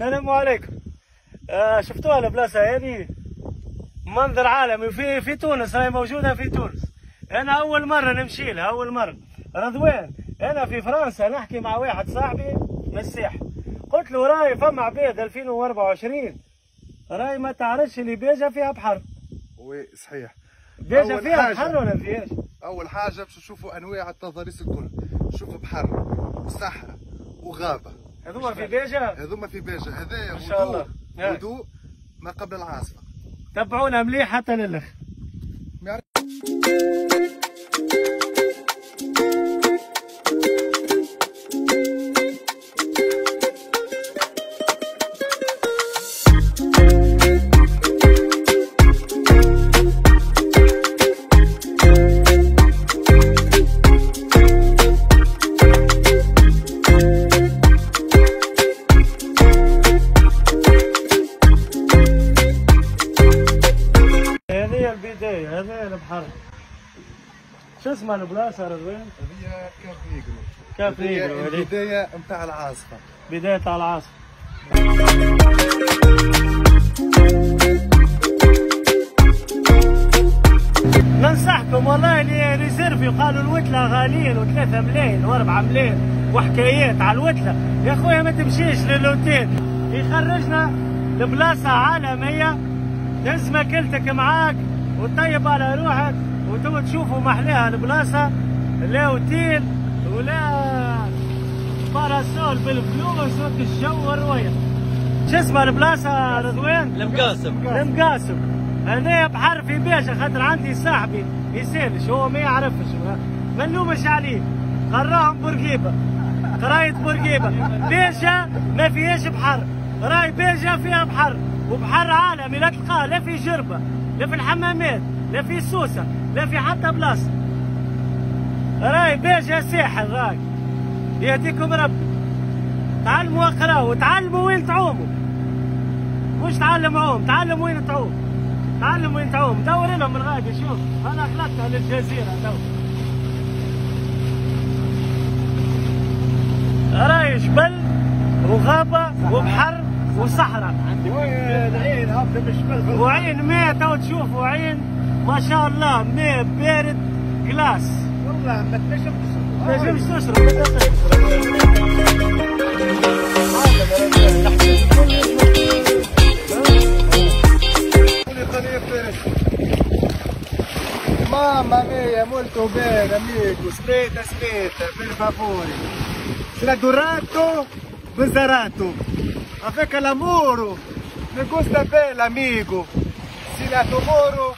السلام عليكم. آه شفتوها البلاصة هذه؟ منظر عالمي. في في تونس راهي موجودة في تونس. أنا أول مرة نمشي لها أول مرة. رضوان أنا في فرنسا نحكي مع واحد صاحبي من الساحل قلت له راهي فما عباد 2024 راهي ما تعرفش اللي بيجا فيها بحر. وي صحيح. بيجا فيها حاجة. بحر ولا فيهاش؟ أول حاجة باش نشوفوا أنواع التضاريس الكل. نشوفوا بحر وصحراء وغابة. هذوما في بيجا هذوما في باجة هذايا ما شاء الله. هدوء ما قبل العاصفة. تبعونا مليح حتى للاخر البحر شو اسمها البلاصة رضوان؟ نيجرو كاف هذه نيجرو هذه البداية نتاع العاصفة. بداية على العاصفة. ننصحكم والله réservé وقالوا الوتلة غاليين وثلاثة ملايين وأربعة ملايين وحكايات على الوتلة. يا خويا ما تمشيش للأوتيل. يخرجنا لبلاصة عالمية. تهز ماكلتك معاك. وتطيب على روحك وتو تشوفوا محلاها البلاصة لا أوتيل ولا باراسول بالفلوس وتشو والرواية شو اسمها البلاصة رضوان؟ المقاسم المقاسم أنا بحر في باشا خاطر عندي صاحبي يسالش هو ما يعرفش ما نلومش عليه قراهم بورقيبة. قراية بورقيبة. باشا ما فيهاش بحر. راي باشا فيها بحر. وبحر عالمي لا تلقاه لا في جربة. لا في الحمامات لا في سوسة لا في حتى بلاصة. راي باشا ساحل راي يهديكم ربي. تعلموا اقراوا وتعلموا وين تعوموا. مش تعلم عوم تعلم وين تعوم. تعلم وين تعوم. دور لهم من غادي شوف. أنا خلقتها للجزيرة تو. راي جبل وغابة وبحر. وصحراء. وعين ماء تو تشوفوا عين ما شاء الله ماء بارد glace والله ما تنجمش ما تنجمش mia, molto bene amico, aspetta, aspetta, per favore. Será durato, bezarato. Avec l'amore, me gusta bene amico. Si la tomoro,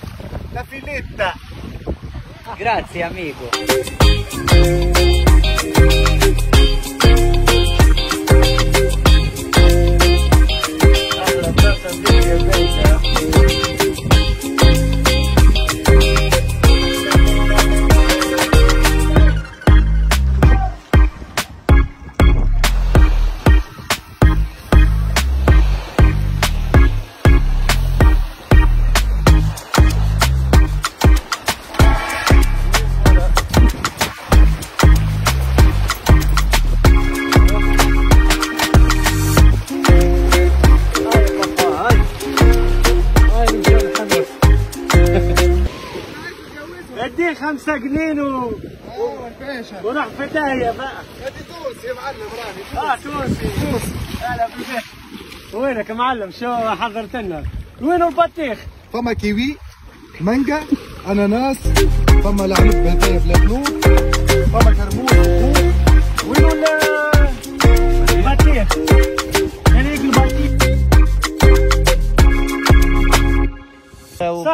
la filetta. Grazie amico. اديه خمسة جنيه و- وروح في داهية بقى. هذه تونس يا معلم راني آه تونسي تونسي أهلا بك. وينك يا معلم؟ شو حضرت لنا؟ وين البطيخ؟ فما كيوي مانجا أناناس فما العنب هذايا بلا قلوب فما وخوخ وين ال- البطيخ؟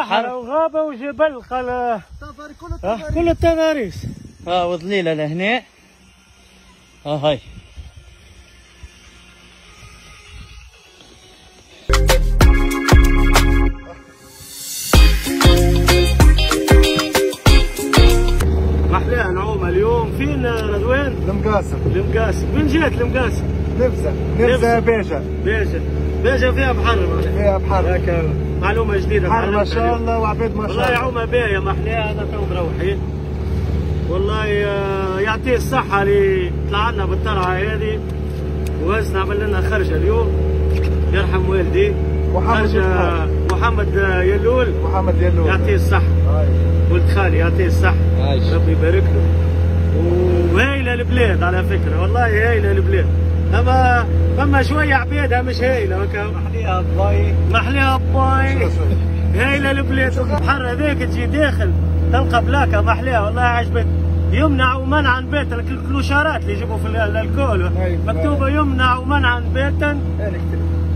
صحراء وغابة وجبل قال كله آه كل التضاريس ها وظليلة لهنا. ها هاي. محلاها نعومة اليوم. فين رضوان؟ المقاسم المقاسم وين جات المقاسم؟ نبزة. نبزة. نبزة. بيجة. باشا باشا فيها بحر. معناها. فيها بحر. هكا. معلومة جديدة. بحر ما شاء. الله وعباد ما والله شاء الله يعومها باهية محلاها هذا تو مروحين والله آه، يعطيه الصحة اللي طلع لنا بالطلعة هذه. وهزنا عمل لنا خرجة اليوم. يرحم والدي. محمد محمد يلول. محمد يلو يعطيه الصحة. ولد خالي يعطيه الصحة. عايش. ربي يبارك له. وهايلة البلاد على فكرة. والله هايلة البلاد اما فما شوية عبيدها مش هايلة هكا محليها باي محليها باي هايلة البلاد البحر هذاك تجي داخل تلقى بلاكة محليها والله عجبت. يمنع ومنعا باتا الكلوشارات اللي يجيبوا في ال- alcool. أيوة. مكتوبة يمنع ومنعا باتا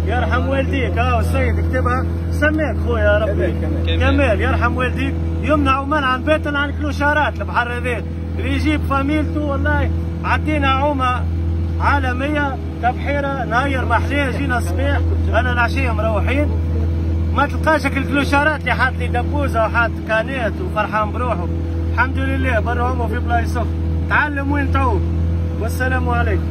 يرحم والديك. آه السيد كتبها سميك خويا يا ربي. كمال. كمال يرحم والديك. يمنع منعا باتا عن كلوشارات البحر هذا اللي يجيب فاميلته والله عدينا عومة. عالمية تبحيرة نهير محلية جينا الصباح أنا العشيه مروحين. ما تلقاش الكلوشارات اللي حاط لي دبوزة وحاط كانات وفرحان بروحه الحمد لله برا هما في بلايصهم. تعلم وين تعود والسلام عليكم.